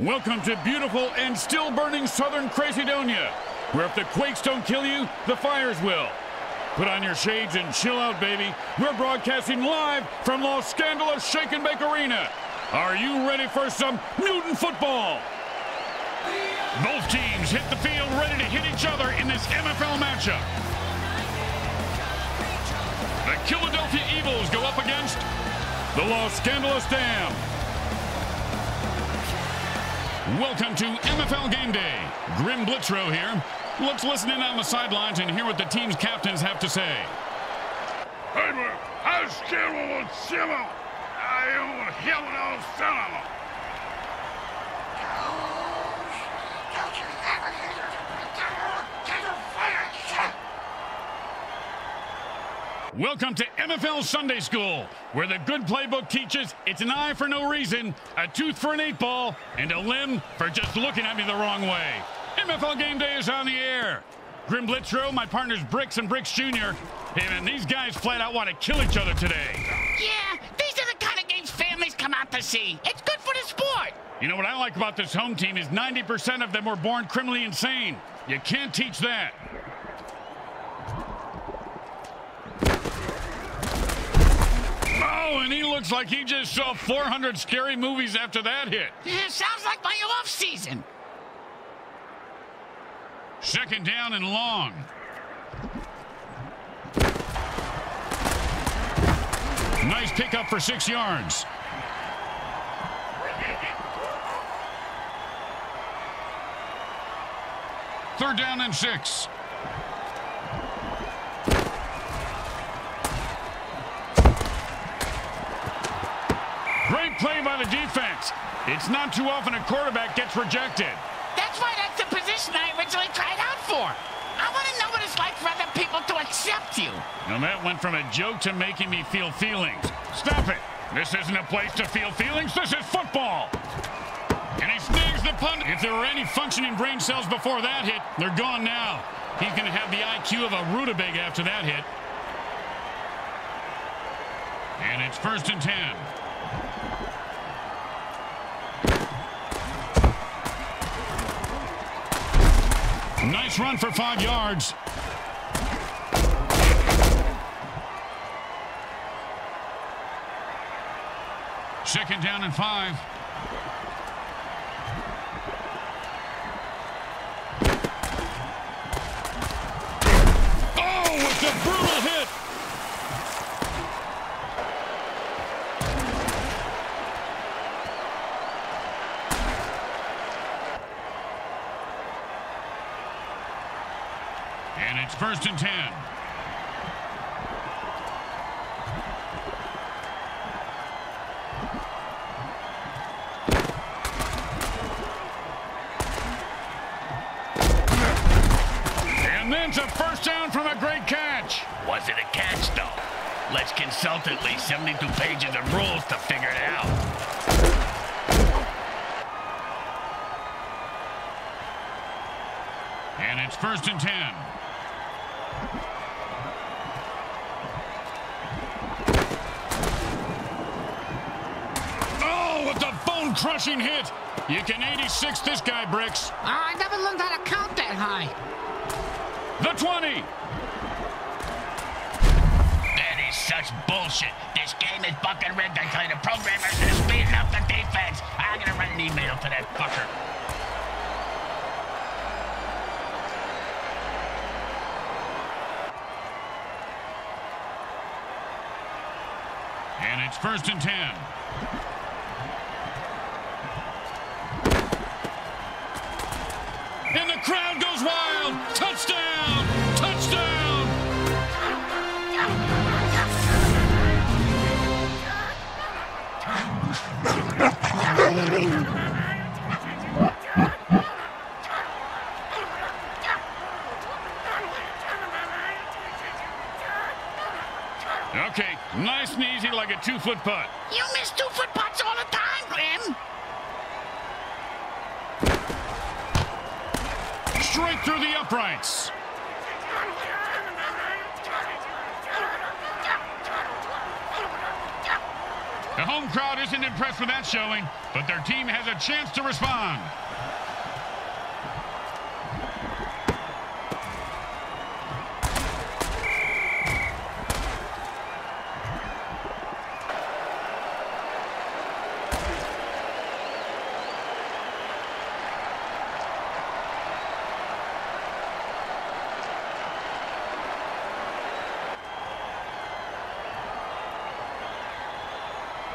Welcome to beautiful and still burning southern Crazidonia, where if the quakes don't kill you, the fires will. Put on your shades and chill out, baby. We're broadcasting live from Los Scandalous Shake and Bake Arena. Are you ready for some Mutant football? Both teams hit the field ready to hit each other in this MFL matchup. The Killadelphia Evils go up against the Los Scandalous Damned. Welcome to MFL Game Day. Grim Blitzrow here. Let's listen in on the sidelines and hear what the team's captains have to say. Heimer, Askero Simo, Ion Himno Salamo. Welcome to MFL Sunday School, where the good playbook teaches it's an eye for no reason, a tooth for an eight ball, and a limb for just looking at me the wrong way. MFL Game Day is on the air. Grim Blitzrow, my partner's Bricks and Bricks Jr. Hey, man, these guys flat out want to kill each other today. Yeah, these are the kind of games families come out to see. It's good for the sport. You know what I like about this home team is 90% of them were born criminally insane. You can't teach that. Oh, and he looks like he just saw 400 scary movies after that hit. Yeah, sounds like my off season. Second down and long. Nice pickup for six yards. Third down and six. Play by the defense. It's not too often a quarterback gets rejected. That's why that's the position I originally tried out for. I want to know what it's like for other people to accept you. Now that went from a joke to making me feel feelings. Stop it. This isn't a place to feel feelings. This is football. And he snags the punt. If there were any functioning brain cells before that hit, they're gone now. He's going to have the IQ of a rutabaga after that hit. And it's first and ten. Nice run for five yards. Second down and five. Oh, with the brutal hit. first and ten. And then to first down from a great catch. Was it a catch, though? Let's consult at least 72 pages of rules to figure it out. And it's first and 10. six this guy bricks. I never learned how to count that high. The 20. That is such bullshit. This game is fucking rigged. I tell you, the programmers are speeding up the defense. I'm gonna write an email to that fucker. And it's first and 10. Goes. Touchdown! Touchdown! Okay, nice and easy like a two-foot putt. You missed two-foot putts all the time, Grim. Straight The home crowd isn't impressed with that showing, but their team has a chance to respond.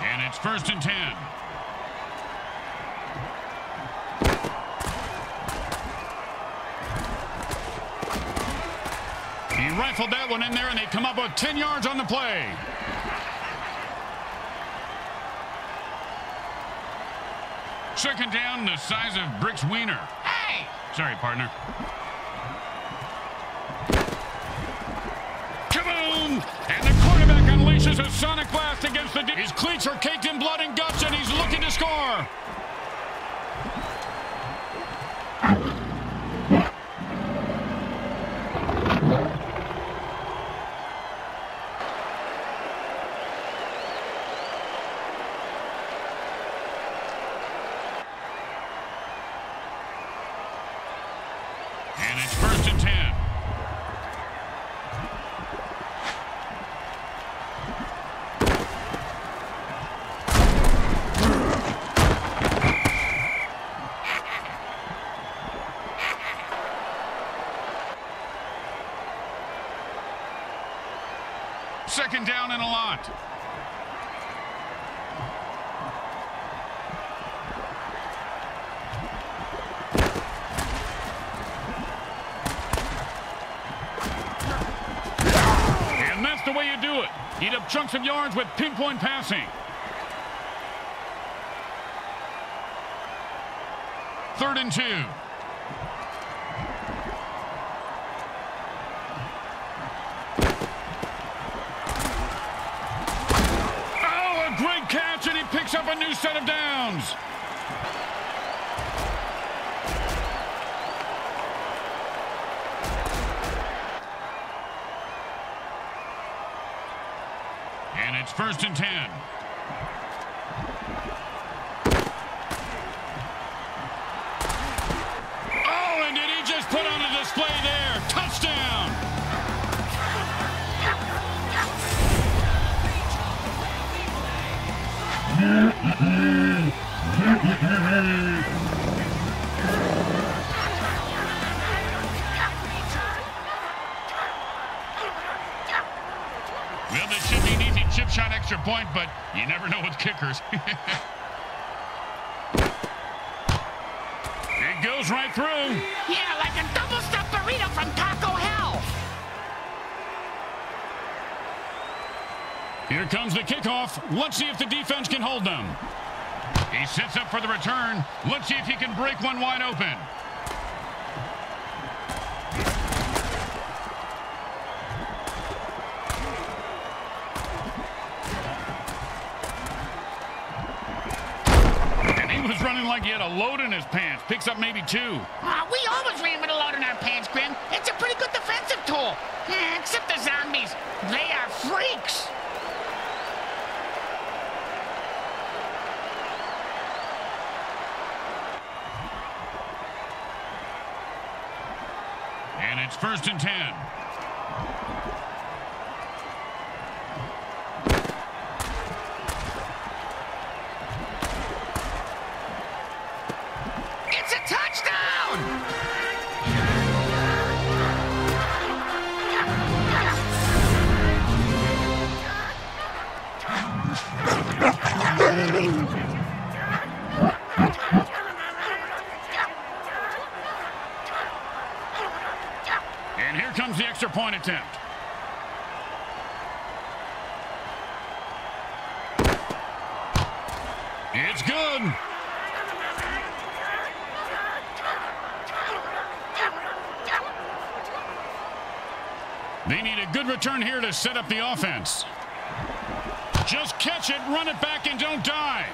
And it's He rifled that one in there, and they come up with 10 yards on the play. Second down, the size of Brick's wiener. Hey! Sorry, partner. A sonic blast against the... His cleats are caked in blood and guts, and he's looking to score. And it's first and ten. Second lot. And that's the way you do it. Eat up chunks of yards with pinpoint passing. Third and two. Up a new set of downs. And it's first and ten. Well, this should be an easy chip shot extra point, but you never know with kickers. it goes right through. Yeah, like a double stuffed burrito from Taco Hell. Here comes the kickoff. Let's see if the defense can hold them. He sets up for the return. Let's see if he can break one wide open. And he was running like he had a load in his pants. Picks up maybe two. Aw, we always ran with a load in our pants, Grim. It's a pretty good defensive tool. Eh, except the zombies. They are freaks. And it's first and ten. To set up the offense. Just catch it, run it back, and don't die.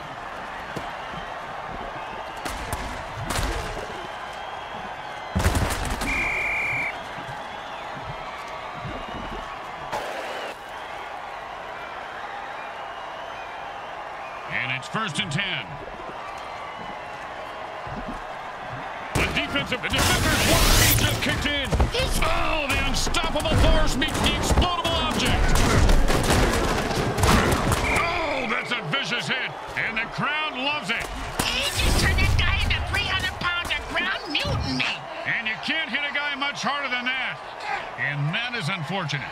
And it's first and ten. The defensive, the defender's just kicked in. Oh, the unstoppable force meets the explodable object. Oh, that's a vicious hit, and the crowd loves it. He just turned that guy into 300 pounds of ground mutiny. And you can't hit a guy much harder than that. And that is unfortunate.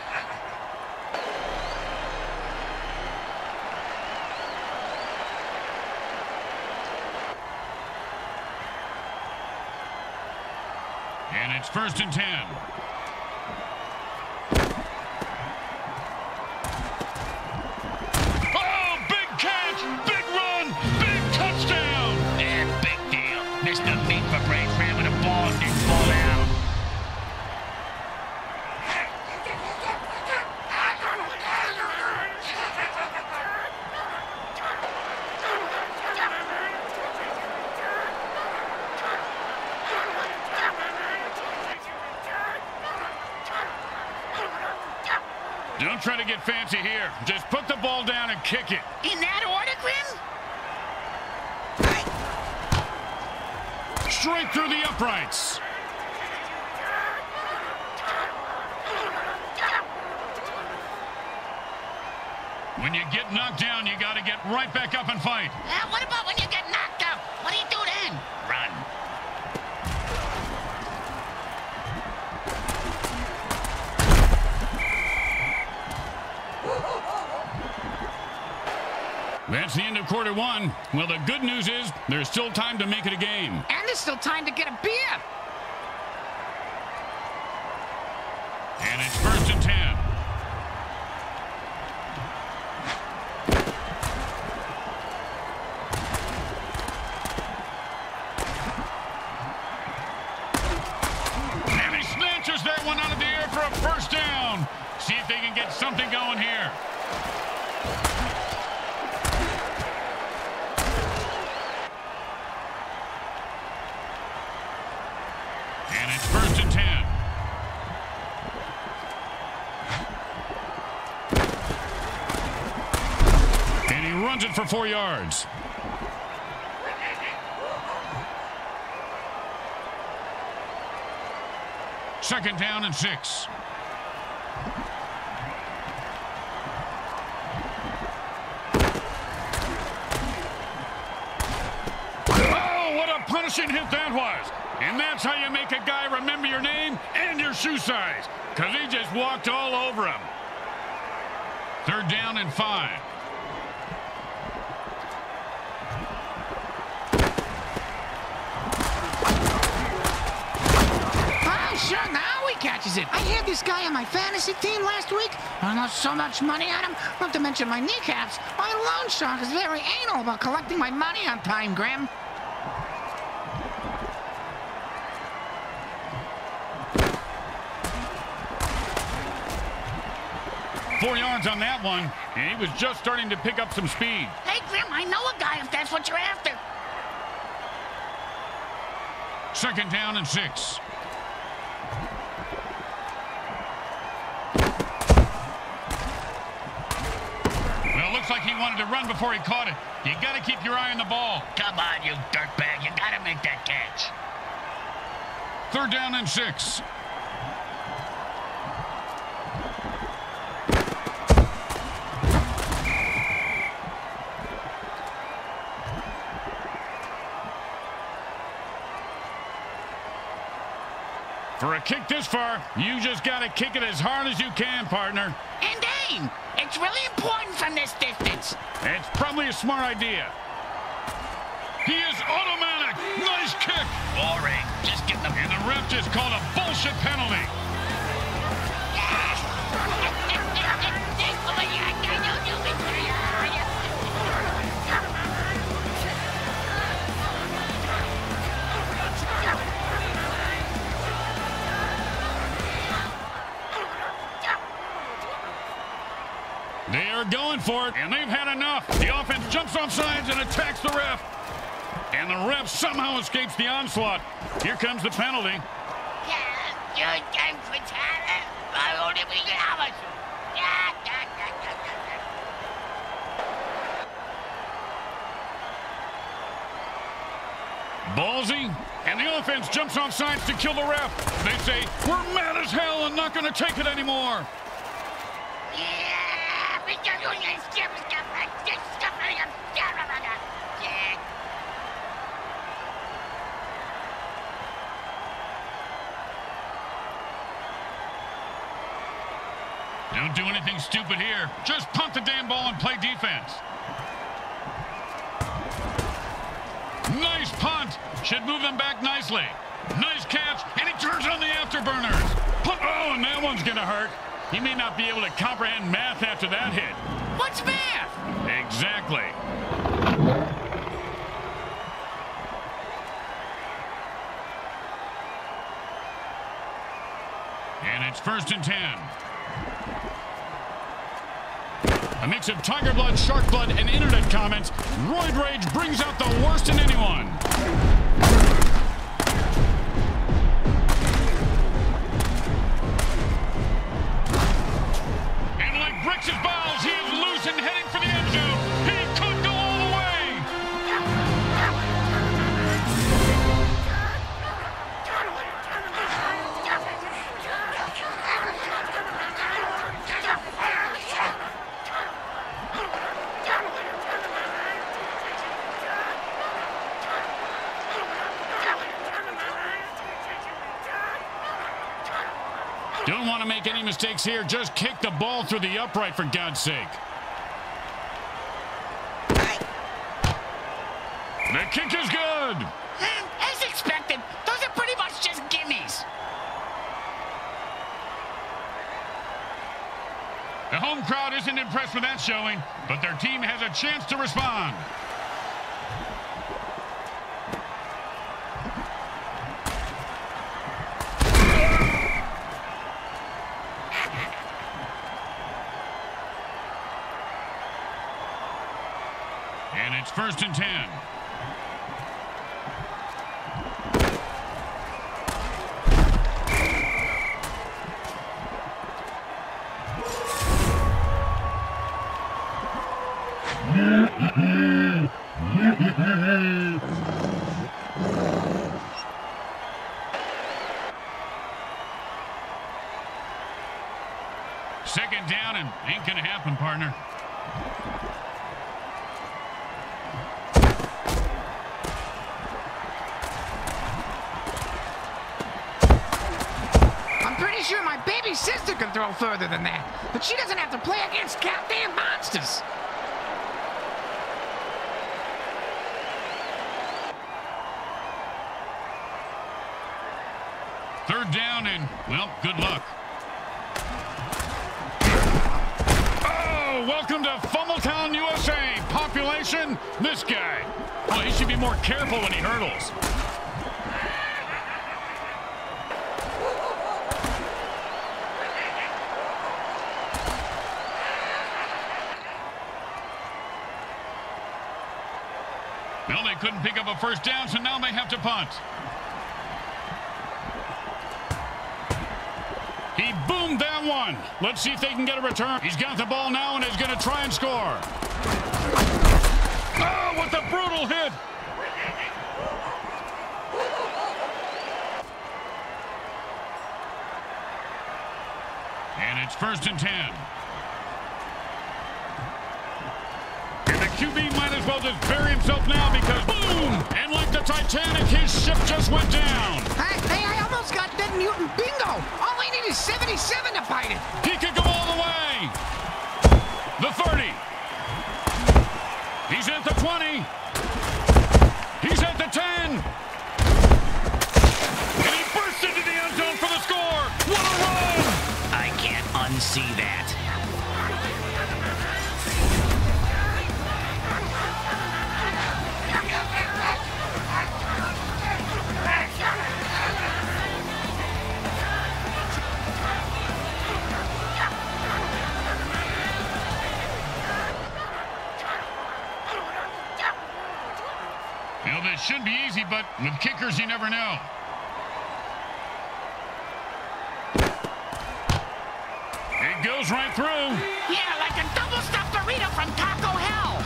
And it's first and ten. Kick it. In that order, Grim? Straight through the uprights. When you get knocked down, you got to get right back up and fight. Uh, what about when you get knocked That's the end of quarter one. Well, the good news is there's still time to make it a game. And there's still time to get a beer. For four yards. Second down and six. Oh, what a punishing hit that was. And that's how you make a guy remember your name and your shoe size. Because he just walked all over him. Third down and five. Oh, sure, now he catches it. I had this guy on my fantasy team last week. I lost so much money on him, not to mention my kneecaps. My loan shark is very anal about collecting my money on time, Grim. Four yards on that one. And he was just starting to pick up some speed. Hey, Grim, I know a guy if that's what you're after. Second down and six. Looks like he wanted to run before he caught it. You got to keep your eye on the ball. Come on, you dirtbag. You gotta make that catch. Third down and six. For a kick this far, you just got to kick it as hard as you can, partner. And aim. It's really important from this distance. It's probably a smart idea. He is automatic. Nice kick. Boring. Just get the... And the ref just called a bullshit penalty. They're going for it, and they've had enough. The offense jumps off sides and attacks the ref. And the ref somehow escapes the onslaught. Here comes the penalty. Ballsy, and the offense jumps off sides to kill the ref. They say, we're mad as hell and not going to take it anymore. Yeah. Don't do anything stupid here. Just punt the damn ball and play defense. Nice punt. Should move them back nicely. Nice catch, and he turns on the afterburners. Oh, and that one's going to hurt. He may not be able to comprehend math after that hit. What's math? Exactly. And it's first and ten. A mix of tiger blood, shark blood, and internet comments, Roid Rage brings out the worst in anyone. Just kick the ball through the upright, for God's sake. The kick is good. Hmm, as expected, those are pretty much just gimmies. The home crowd isn't impressed with that showing, but their team has a chance to respond. And it's first and ten. Further than that, but she doesn't have to play against goddamn monsters. Third down and, well, good luck. Oh, welcome to Fumbletown, USA. Population, this guy. Well, he should be more careful when he hurdles. Well, they couldn't first down, so now they have to punt. He boomed that one. Let's see if they can get a return. He's got the ball now and is going to try and score. Oh, what a brutal hit. And it's first and ten. And the QB might as well just bury himself now because boom! And like the Titanic, his ship just went down. Hey, hey, I almost got Dead Mutant Bingo. All I need is 77 to bite it. He could go all the way. The 30. He's at the 20. He's at the 10. And he bursts into the end zone for the score. What a run! I can't unsee that. Should be easy, but with kickers, you never know. It goes right through. Yeah, like a double stuffed burrito from Taco Hell.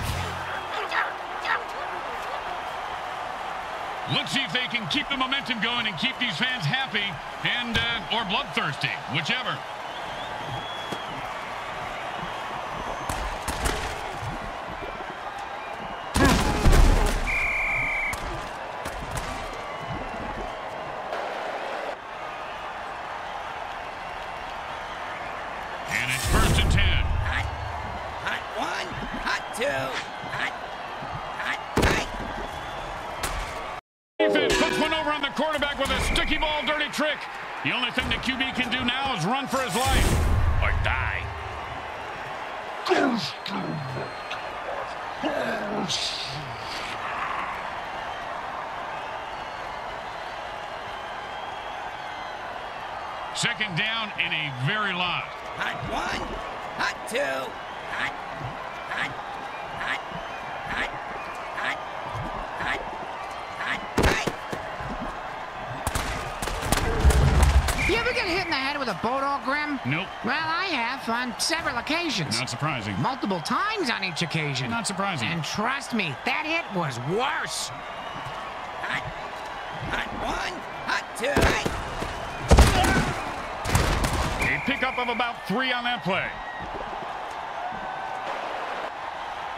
Let's see if they can keep the momentum going and keep these fans happy and uh, or bloodthirsty, whichever. Occasions. Not surprising. Multiple times on each occasion. Not surprising. And trust me, that hit was worse. Hot, hot one, hot two, hot. A pickup of about three on that play.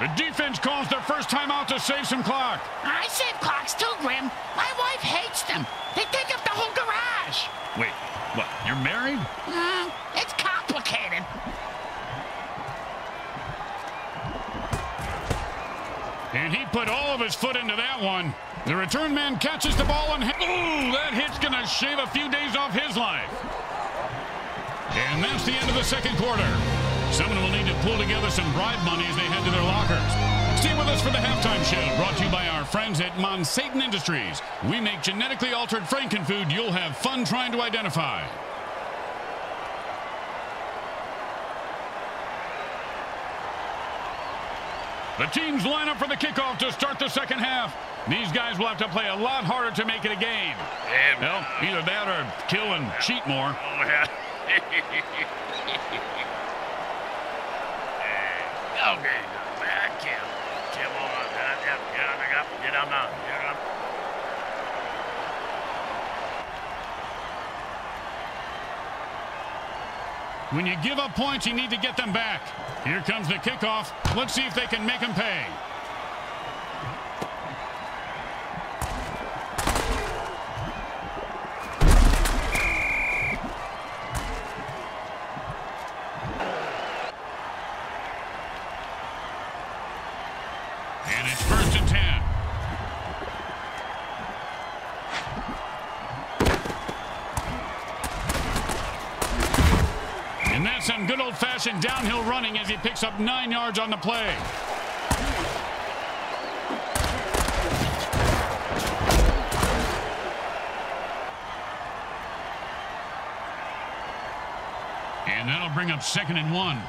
The defense calls their first time out to save some clock. I save clocks too, Grim. My wife hates them. They take up the whole garage. Wait, what? You're married? Uh, And he put all of his foot into that one. The return man catches the ball and ooh, that hit's gonna shave a few days off his life. And that's the end of the second quarter. Someone will need to pull together some bribe money as they head to their lockers. Stay with us for the halftime show, brought to you by our friends at Monsatan Industries. We make genetically altered frankenfood you'll have fun trying to identify. The teams line up for the kickoff to start the second half. These guys will have to play a lot harder to make it a game. Yeah, Well, either that or kill and cheat more. Oh, yeah. okay, man, kill. Kill on. Get up, get up, get up, get up now. Get up. When you give up points, you need to get them back. Here comes the kickoff. Let's see if they can make them pay. And it's first and ten. And that's some downhill running as he picks up nine yards on the play. And that'll bring up second and one.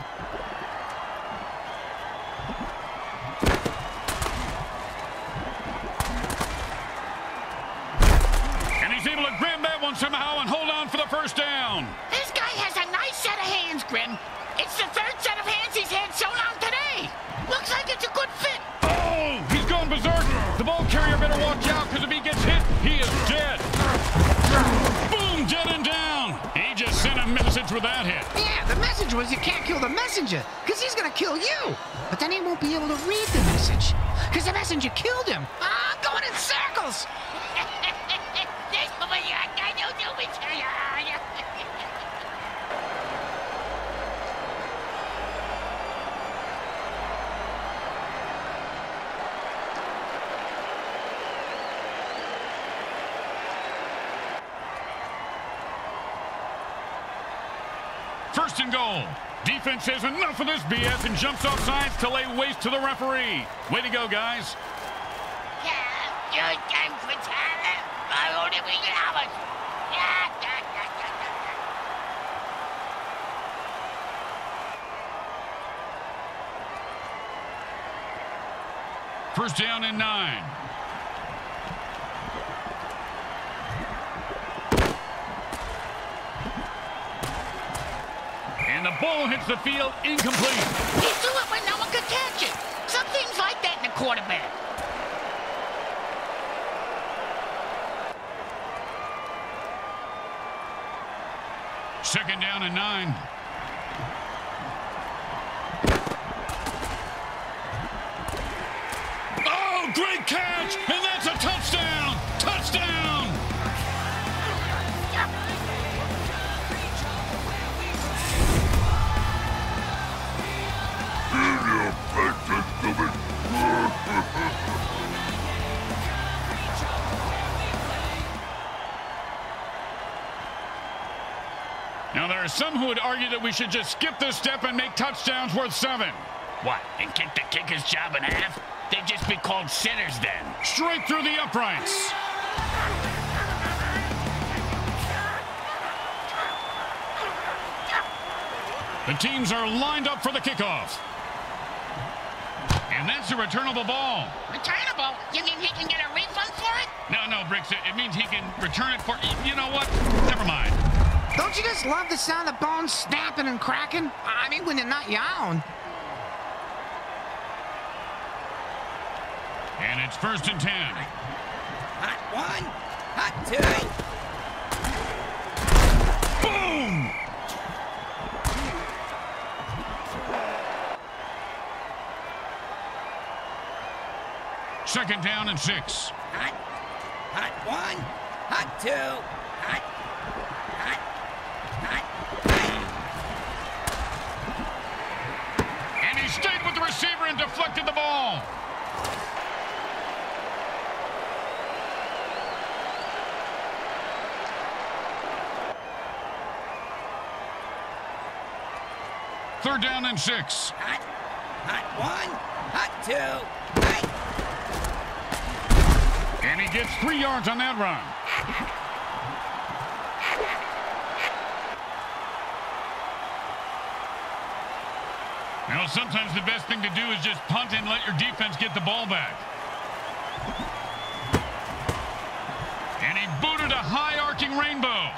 First and goal. Defense says enough of this BS and jumps off sides to lay waste to the referee. Way to go, guys. First down and nine. Ball hits the field, incomplete. He threw it when no one could catch it. Some things like that in a quarterback. Second down and nine. Oh, great catch! Now, there are some who would argue that we should just skip this step and make touchdowns worth seven. What, and kick the kicker's job in half? They'd just be called sinners then. Straight through the uprights. The teams are lined up for the kickoff. And that's a returnable ball. Returnable? You mean he can get a refund for it? No, no, Bricks, it, it means he can return it for... You know what? Never mind. Don't you just love the sound of bones snapping and cracking? I mean, when they're not yawn. And it's first and ten. Hot one, hot two. Boom! Second down and six. Hot, hot one, hot two, hot, hot, hot, hot. And he stayed with the receiver and deflected the ball. Third down and six. Hot, hot one, hot two, hot. And he gets three yards on that run. You know, sometimes the best thing to do is just punt and let your defense get the ball back. And he booted a high arcing rainbow.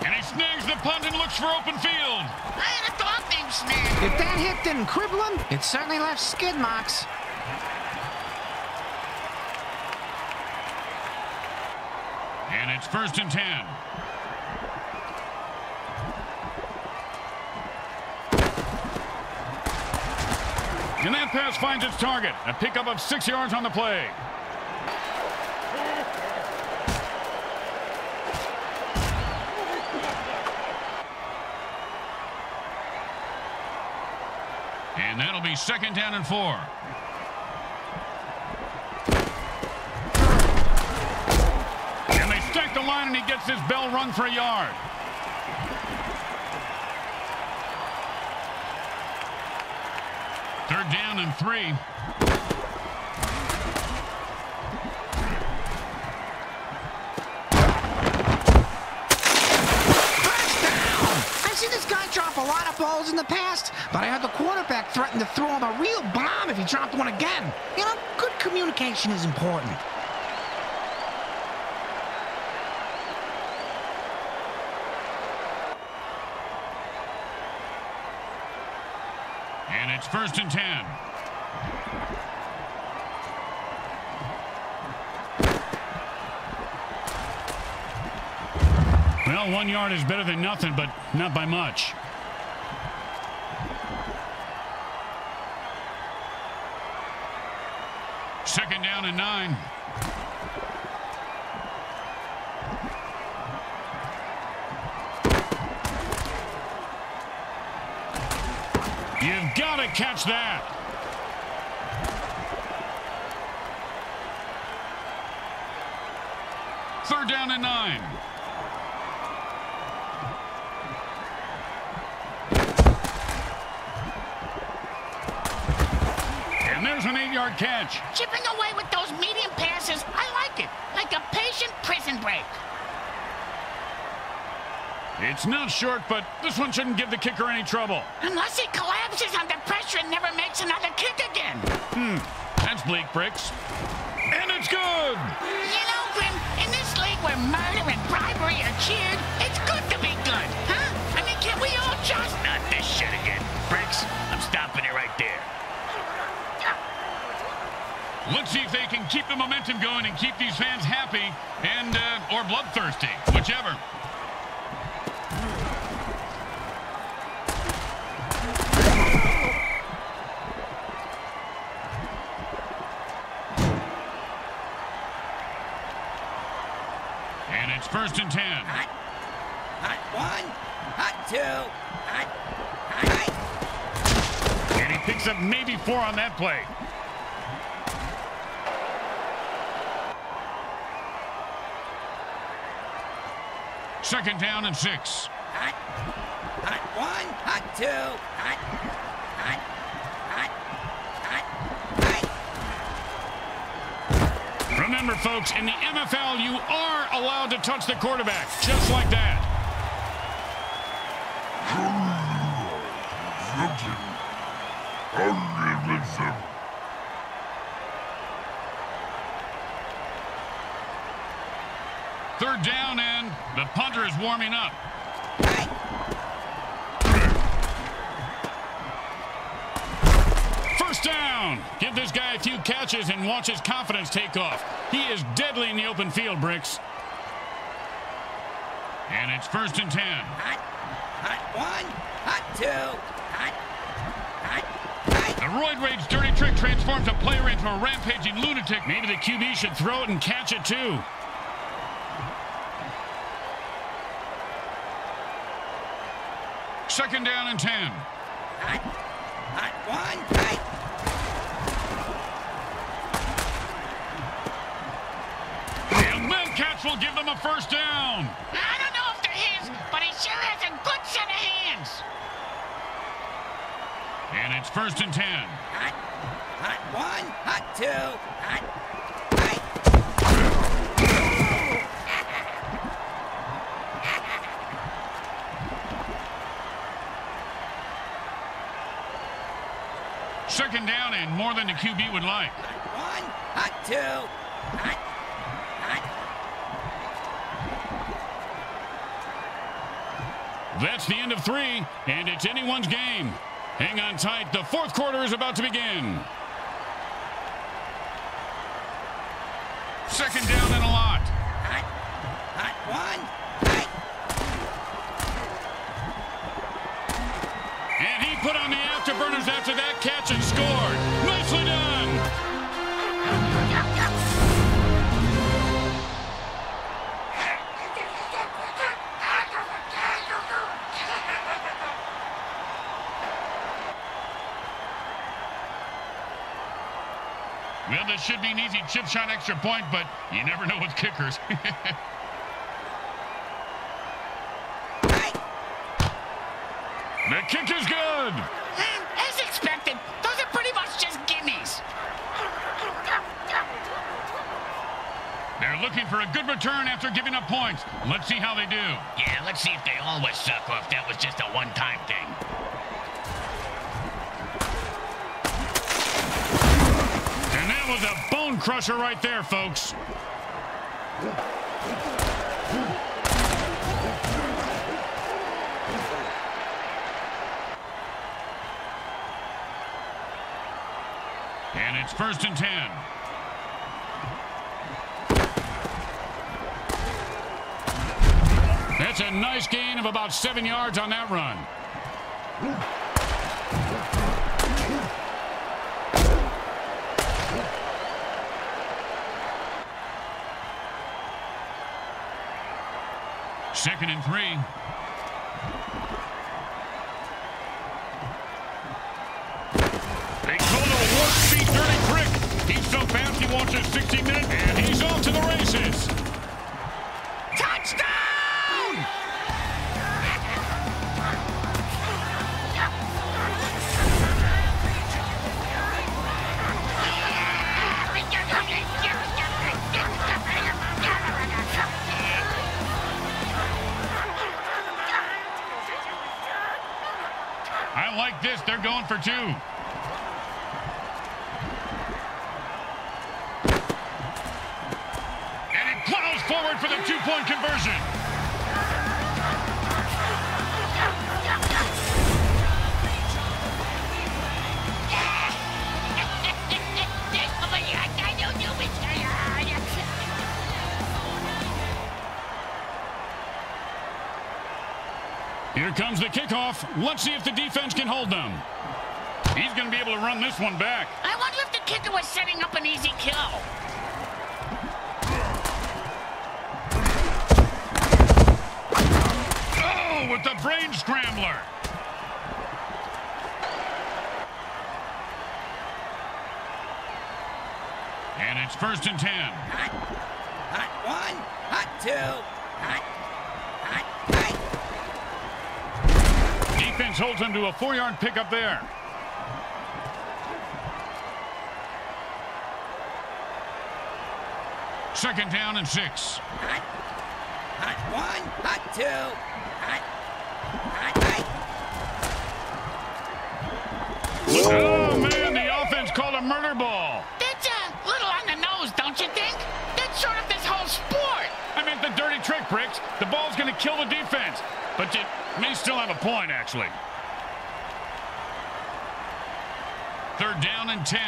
And he snags the punt and looks for open field. I had a dog named Snag. If that hit didn't cripple him, it certainly left skid marks. And it's first and ten. And that pass finds its target. A pickup of six yards on the play. And that'll be second down and four. And they stack the line and he gets his bell rung for a yard. Down and three. Drop a lot of balls in the past, but I heard the quarterback threaten to throw him a real bomb if he dropped one again. You know, good communication is important. First and ten. Well, one yard is better than nothing, but not by much. Second down and nine. To catch that. Third down and nine. And there's an eight-yard catch. Chipping away with those medium passes, I like it. Like a patient prison break. It's not short, but this one shouldn't give the kicker any trouble. Unless he collapses under pressure and never makes another kick again. Hmm, that's bleak bricks. And it's good. You know, Grim, in this league where murder and bribery are cheered, it's good to be good, huh? I mean, can we all just... Not this shit again. Bricks, I'm stopping it right there. Let's see if they can keep the momentum going and keep these fans happy and uh, or bloodthirsty, whichever. it's first and ten. Hot. Hot one. Hot two. Hot. Hot. And he picks up maybe four on that play. Second down and six. Hot. Hot one. Hot two. Hot. Hot. Hot. Hot. Remember, folks, in the MFL, you are allowed to touch the quarterback, just like that. Third down, and the punter is warming up. This guy a few catches and watch his confidence take off. He is deadly in the open field, Bricks. And it's first and ten. Hot. Hot one. Hot two. Hot. Hot. Hot. The Roid Rage dirty trick transforms a player into a rampaging lunatic. Maybe the QB should throw it and catch it too. Second down and ten. Hot. Hot one. Hot. And that catch will give them a first down. I don't know if they're his, but he sure has a good set of hands. And it's first and ten. Hot. Hot one. Hot two. Hot. Hot. Second down and more than the QB would like. Hot one. Hot two. Hot. Hot. That's the end of three, and it's anyone's game. Hang on tight. The fourth quarter is about to begin. Second down chip shot extra point, but you never know with kickers. the kick is good. Eh, as expected, those are pretty much just gimmies. They're looking for a good return after giving up points. Let's see how they do. Yeah, let's see if they always suck or if that was just a one-time thing. Was a bone crusher right there, folks. And it's first and ten. That's a nice gain of about seven yards on that run. Second and three. They call it a warp speed dirty trick. He's so fast he wants a 60 minute, and he's off to the races. Like this. They're going for two. Comes the kickoff. Let's see if the defense can hold them. He's going to be able to run this one back. I wonder if the kicker was setting up an easy kill. Oh, with the brain scrambler. And it's first and ten. Hot. Hot one. Hot two. Hot. Hot. Hot. Defense holds him to a four-yard pickup there. Second down and six. Hot. Hot one. Hot two. Hot. Hot. Hot. Oh, man, the offense called a murder ball. Bricks. The ball's going to kill the defense. But you may still have a point, actually. Third down and 10.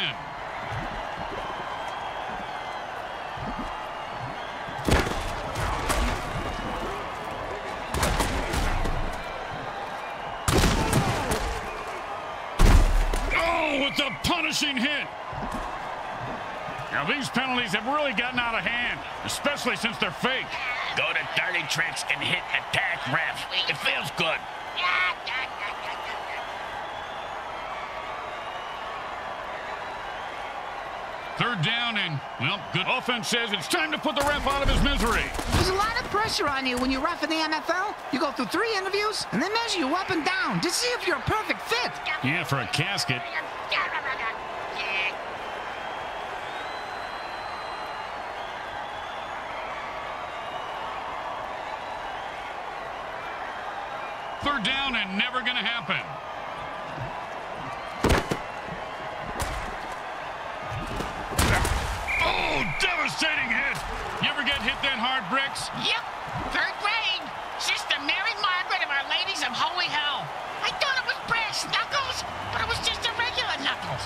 Oh, with the punishing hit. Now, these penalties have really gotten out of hand, especially since they're fake. Go to dirty tricks and hit attack ref. It feels good. Third down and, well, good offense says it's time to put the ref out of his misery. There's a lot of pressure on you when you ref in the NFL. You go through three interviews and they measure you up and down to see if you're a perfect fit. Yeah, for a casket. Third down and never going to happen. Oh, devastating hit. You ever get hit that hard, Bricks? Yep, third grade. Sister Mary Margaret of Our Ladies of Holy Hell. I thought it was brass knuckles, but it was just a regular knuckles.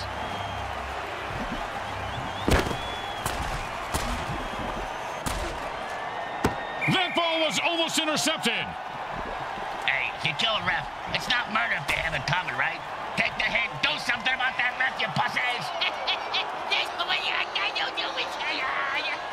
That ball was almost intercepted. You kill a ref. It's not murder if they have it coming, right? Take the hit. Do something about that ref, you pussies. That's way I I don't do it.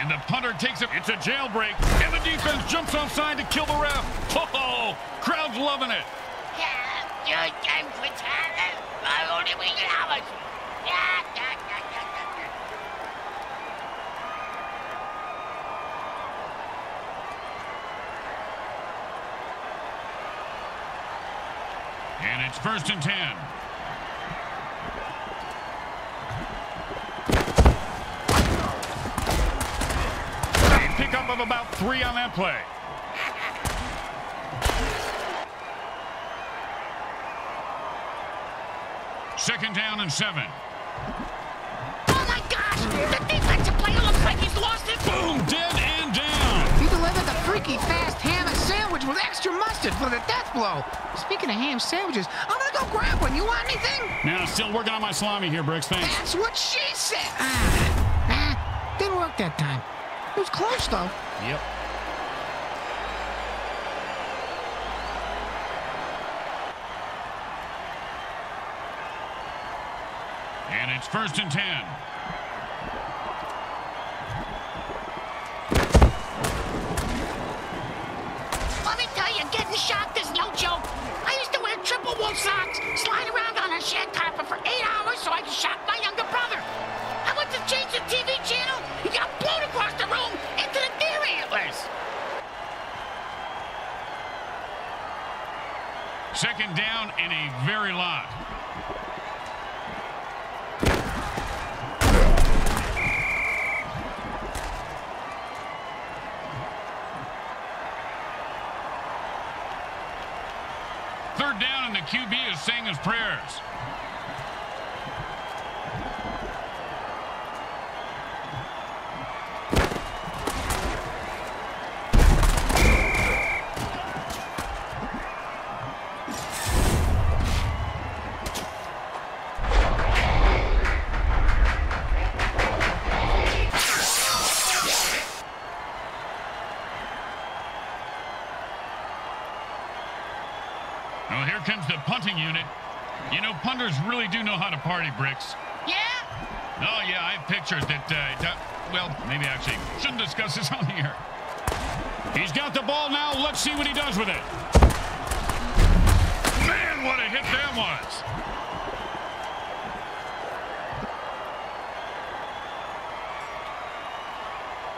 And the punter takes it. It's a jailbreak. And the defense jumps offside to kill the ref. Oh, crowd's loving it. And it's first and ten. Pickup of about three on that play. Second down and seven. Oh my gosh! The defensive player looks like he's lost it. Boom! Dead and down. He delivered the freaky fast ham and sandwich with extra mustard for the death blow. Speaking of ham sandwiches, I'm gonna go grab one. You want anything? Now, still working on my salami here, Bricks. Thanks. That's what she said. Ah, ah, didn't work that time. It was close though. Yep. It's first and ten. Let me tell you, getting shocked is no joke. I used to wear triple wool socks, slide around on a shed carpet for eight hours so I could shock my younger brother. I went to change the TV channel. He got blown across the room into the deer antlers. Second down and a very lot. Third down and the QB is saying his prayers. You know, punters really do know how to party, Bricks. Yeah? Oh, yeah, I have pictures that, uh, that well, maybe actually shouldn't discuss this on here. He's got the ball now. Let's see what he does with it. Man, what a hit that was.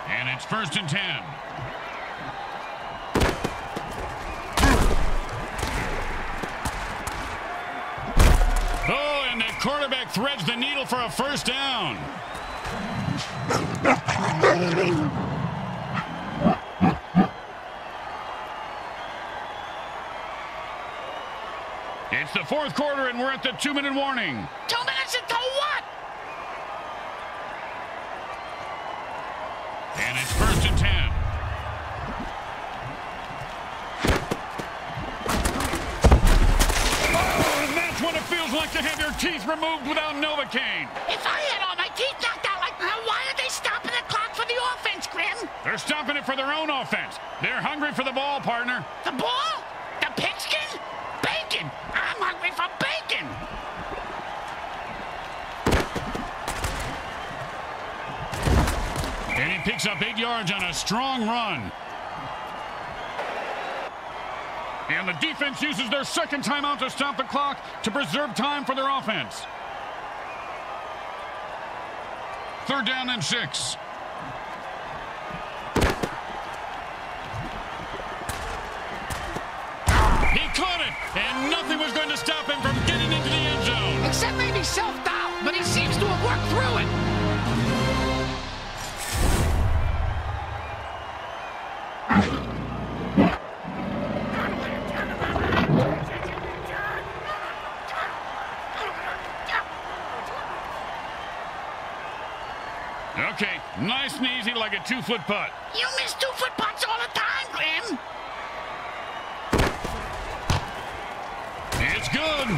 And it's first and ten. Oh, and the quarterback threads the needle for a first down. It's the fourth quarter, and we're at the two-minute warning. Two minutes until what? And it's first and ten. Oh, and that's what it feels like to have your teeth removed without Novocaine. If I had all my teeth knocked out like that, why are they stopping the clock for the offense, Grim? They're stopping it for their own offense. They're hungry for the ball, partner. The ball? The pigskin? Bacon! I'm hungry for bacon! And he picks up eight yards on a strong run. And the defense uses their second timeout to stop the clock to preserve time for their offense. Third down and six. He caught it, and nothing was going to stop him from getting into the end zone. Except maybe self-doubt, but he seems to have worked through it. Okay, nice and easy like a two-foot putt. You miss two foot putts all the time, Grim! It's good.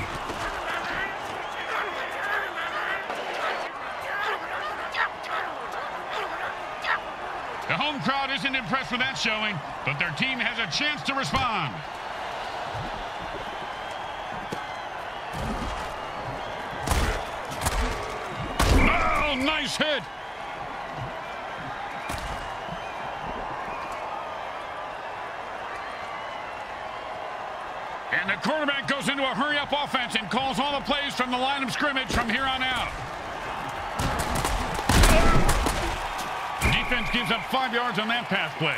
The home crowd isn't impressed with that showing, but their team has a chance to respond. Oh, nice hit. And the quarterback goes hurry-up offense and calls all the plays from the line of scrimmage from here on out. Defense gives up five yards on that pass play.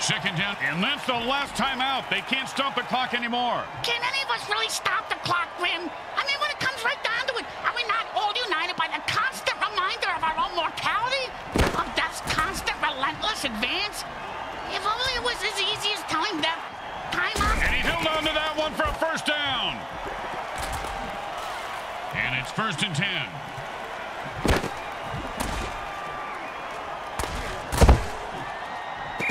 Second down, and that's the last time out. They can't stop the clock anymore. Can any of us really stop the clock, Grim? I mean, when it comes right down to it, are we not all united by the constant reminder of our own mortality? Of death's constant, relentless advance? If only it was as easy as telling out. And he held on to that one for a first down. And it's first and ten.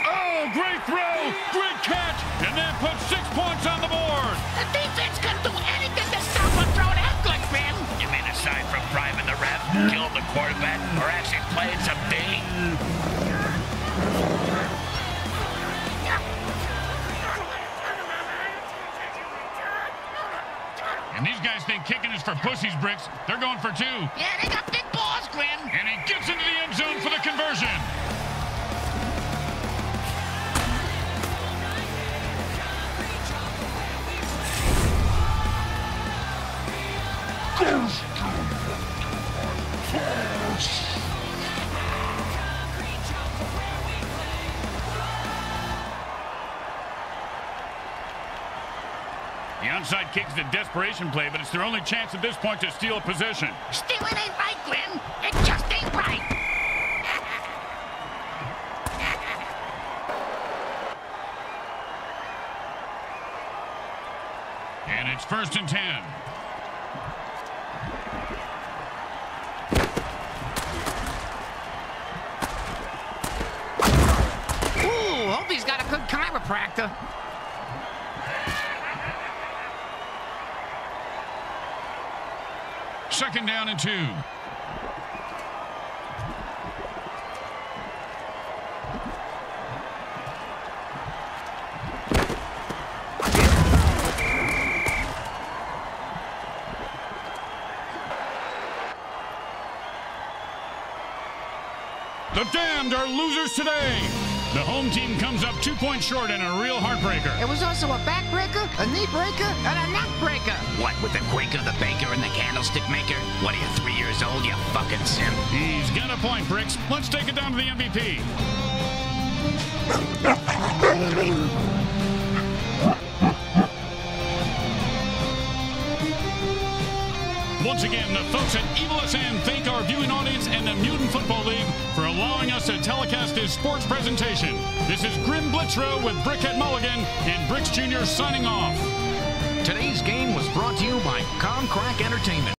Oh, great throw, great catch, and that puts six points on the board. The defense couldn't do anything to stop a throw that good, Grim. You mean aside from bribing the ref, killing the quarterback, or actually playing some D? And these guys think kicking is for pussies, Bricks. They're going for two. Yeah, they got big balls, Grim. And he gets into the end zone for the conversion. The onside kick is a desperation play, but it's their only chance at this point to steal a position. Stealing ain't right, Grim. It just ain't right. And it's first and ten. Ooh, hope he's got a good chiropractor. down and two. The damned are losers today. The home team comes up two points short in a real heartbreaker. It was also a backbreaker, a knee breaker, and a neck breaker. What, with the Quaker, the baker, and the candlestick maker? What are you, three years old, you fucking simp? He's got a point, Bricks. Let's take it down to the MVP. Once again, the folks at Evil SN thank our viewing audience and the Mutant Football League for allowing us to telecast this sports presentation. This is Grim Blitzrow with Brickhead Mulligan and Bricks Jr. signing off. Today's game was brought to you by Comcrack Entertainment.